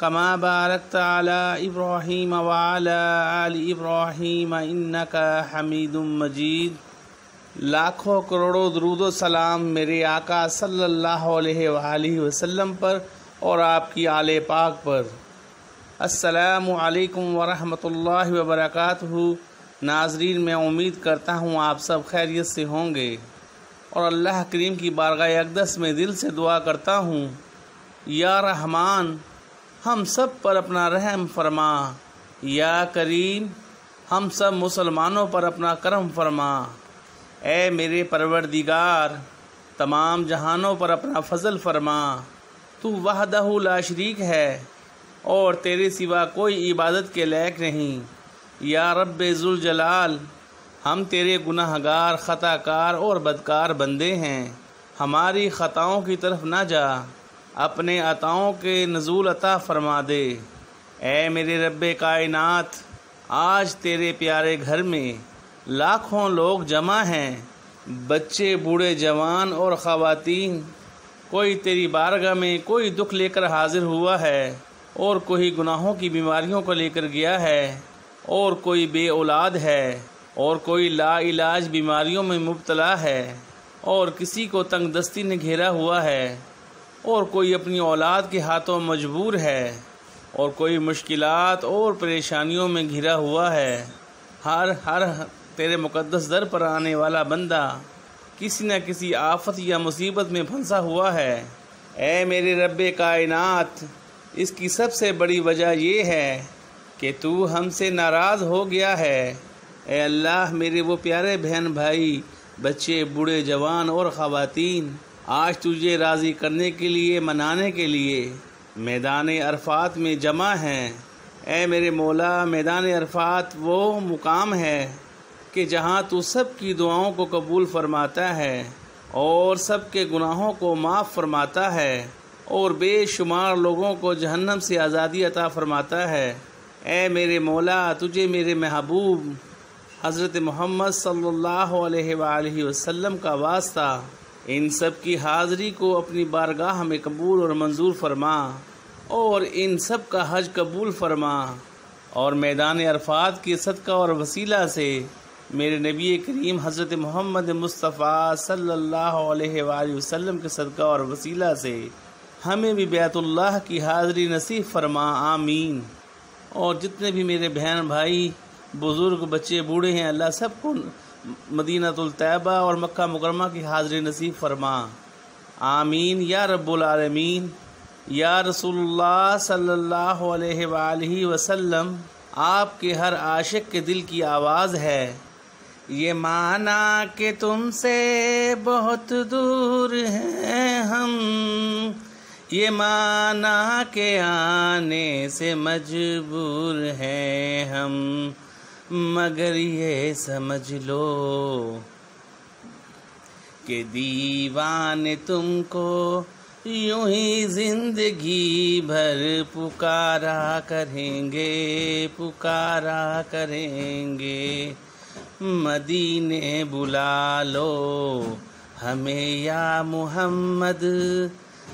बारकत अला इब्राहीम व अला आलि इब्राहीम इन्नका हमीदुम मजीद लाखों करोड़ों दरूद सलाम मेरे आका सल्लल्लाहु अलैहि वसल्लम पर और आपकी आले पाक पर अस्सलामु अलैकुम वरहमतुल्लाहि वबरकातुहू नाजरीन मैं उम्मीद करता हूँ आप सब खैरियत से होंगे और अल्लाह करीम की बारगाह अकदस में दिल से दुआ करता हूँ या रहमान हम सब पर अपना रहम फरमा। या करीम, हम सब मुसलमानों पर अपना करम फरमा। ए मेरे परवरदिगार, तमाम जहानों पर अपना फजल फरमा। तू वहदहु ला शरीक है, और तेरे सिवा कोई इबादत के लायक नहीं। या रब जलाल हम तेरे गुनाहगार, ख़ताकार और बदकार बंदे हैं। हमारी ख़ताओं की तरफ़ ना जा। अपने अताओं के नजूल अता फरमा दे। ए मेरे रब कायनात, आज तेरे प्यारे घर में लाखों लोग जमा हैं। बच्चे, बूढ़े, जवान और ख़वातीन, कोई तेरी बारगाह में कोई दुख लेकर हाजिर हुआ है और कोई गुनाहों की बीमारियों को लेकर गया है और कोई बे औलाद है और कोई ला इलाज बीमारियों में मुबतला है और किसी को तंग दस्ती ने घेरा हुआ है। और कोई अपनी औलाद के हाथों मजबूर है, और कोई मुश्किलात और परेशानियों में घिरा हुआ है। हर हर तेरे मुकद्दस दर पर आने वाला बंदा किसी न किसी आफत या मुसीबत में फंसा हुआ है। ए मेरे रब कायनात, इसकी सबसे बड़ी वजह यह है कि तू हमसे नाराज़ हो गया है। ए अल्लाह, मेरे वो प्यारे बहन भाई, बच्चे, बूढ़े जवान और ख़वातीन आज तुझे राज़ी करने के लिए, मनाने के लिए मैदान अरफात में जमा हैं। ए मेरे मौला, मैदान अरफात वो मुकाम है कि जहाँ तू सब की दुआओं को कबूल फरमाता है और सब के गुनाहों को माफ़ फरमाता है और बेशुमार लोगों को जहन्नम से आज़ादी अता फरमाता है। ए मेरे मौला, तुझे मेरे महबूब, हज़रत मोहम्मद सल्लल्लाहु अलैहि वसल्लम का वास्ता इन सब की हाज़िरी को अपनी बारगाह में कबूल और मंजूर फरमा, और इन सब का हज कबूल फरमा। और मैदान अरफात की सदका और वसीला से मेरे नबी करीम हज़रत मोहम्मद मुस्तफ़ा सल्लल्लाहु अलैहि वसल्लम के सदका और वसीला से हमें भी बैतुल्लाह की हाज़िरी नसीब फरमा, आमीन। और जितने भी मेरे बहन भाई, बुज़ुर्ग, बच्चे, बूढ़े हैं, अल्लाह सबको मदीनतुलतैबा और मक्का मुकरमा की हाज़िरी नसीब फरमा। आमीन, या रब्बुल आलमीन, या रसूलुल्लाह सल्लल्लाहु अलैहि वसल्लम, आपके हर आशिक के दिल की आवाज़ है। ये माना कि तुमसे बहुत दूर हैं हम। ये माना के आने से मजबूर हैं हम। मगर ये समझ लो कि दीवान तुमको यूँ ही ज़िंदगी भर पुकारा करेंगे पुकारा करेंगे। मदीने बुला लो, हमें या मोहम्मद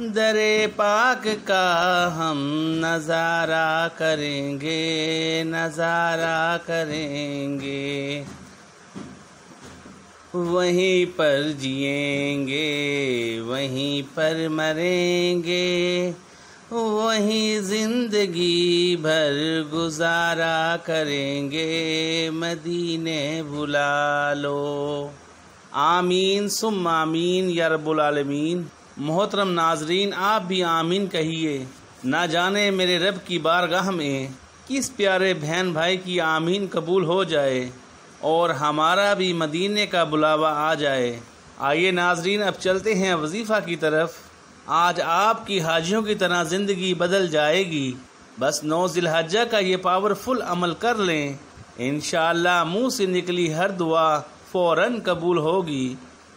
दरे पाक का हम नज़ारा करेंगे नज़ारा करेंगे। वहीं पर जिएँगे, वहीं पर मरेंगे। वहीं ज़िंदगी भर गुजारा करेंगे, मदीने बुला लो। आमीन सुम आमीन, या रब्बुल आलमीन। मोहतरम नाजरीन, आप भी आमीन कहिए। ना जाने मेरे रब की बारगाह में किस प्यारे बहन भाई की आमीन कबूल हो जाए और हमारा भी मदीने का बुलावा आ जाए। आइए नाजरीन, अब चलते हैं वजीफ़ा की तरफ़। आज आपकी हाजियों की तरह ज़िंदगी बदल जाएगी। बस नौ जिलहजा का ये पावरफुल अमल कर लें। इन मुँह से निकली हर दुआ फ़ौर कबूल होगी।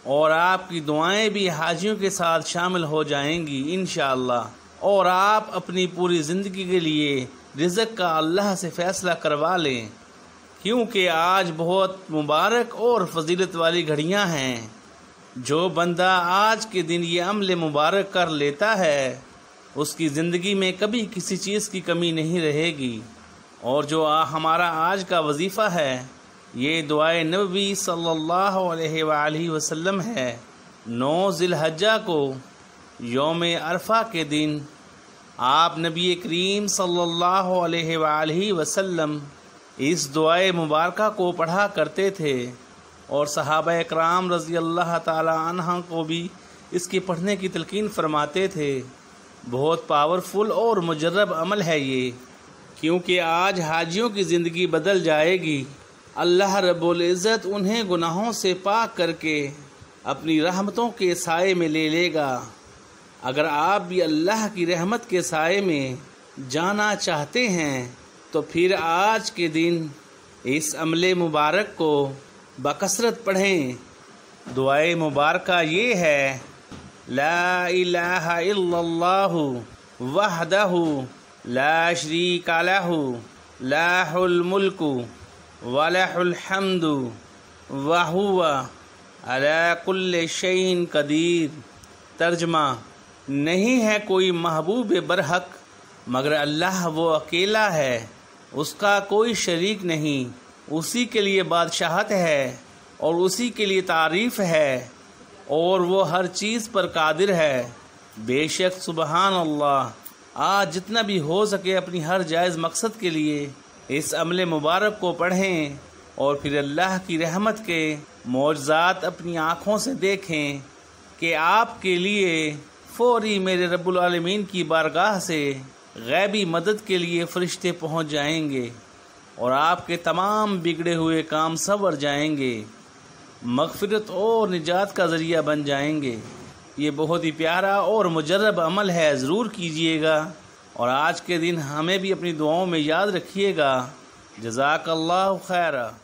और आपकी दुआएँ भी हाजियों के साथ शामिल हो जाएँगी इन और आप अपनी पूरी ज़िंदगी के लिए रिज़क का अल्लाह से फ़ैसला करवा लें क्योंकि आज बहुत मुबारक और फजीलत वाली घड़ियाँ हैं। जो बंदा आज के दिन ये अमल मुबारक कर लेता है उसकी ज़िंदगी में कभी किसी चीज़ की कमी नहीं रहेगी। और जो आ, हमारा आज का वजीफ़ा है ये दुआए नबी सल्लल्लाहु अलैहि वसल्लम है। नौ ज़िलहज्जा को योम अरफा के दिन आप नबी करीम सल्लल्लाहु अलैहि वसल्लम इस दुआए मुबारक को पढ़ा करते थे और सहाबा कराम रज़ी अल्लाह तह को भी इसके पढ़ने की तलकिन फरमाते थे। बहुत पावरफुल और मुजरब अमल है ये, क्योंकि आज हाजियों की ज़िंदगी बदल जाएगी। अल्लाह रब्ज़त उन्हें गुनाहों से पाक करके अपनी रहमतों के साय में ले लेगा। अगर आप भी अल्लाह की रहमत के साय में जाना चाहते हैं तो फिर आज के दिन इस अमले मुबारक को बकसरत पढ़ें। दुआए मुबारक ये है, ला इलाहा इल्लल्लाहु वहदहु ला शरीका लहु, लाहुल मुल्कु। वलहुल हम्दु वहुवा अला शैन कदीर। तर्जमा, नहीं है कोई महबूब बरहक, मगर अल्लाह वो अकेला है, उसका कोई शरीक नहीं, उसी के लिए बादशाहत है और उसी के लिए तारीफ़ है और वो हर चीज़ पर कादिर है। बेशक, सुबहान अल्लाह, आज जितना भी हो सके अपनी हर जायज़ मकसद के लिए इस अमल मुबारक को पढ़ें और फिर अल्लाह की रहमत के मौजात अपनी आँखों से देखें कि आपके लिए फौरी मेरे रब्बुल की बारगाह से गैबी मदद के लिए फरिश्ते पहुँच जाएँगे और आपके तमाम बिगड़े हुए काम संवर जाएँगे। मगफरत और निजात का ज़रिया बन जाएँगे। ये बहुत ही प्यारा और मुजरब अमल है, ज़रूर कीजिएगा। और आज के दिन हमें भी अपनी दुआओं में याद रखिएगा। जजाक खैरा।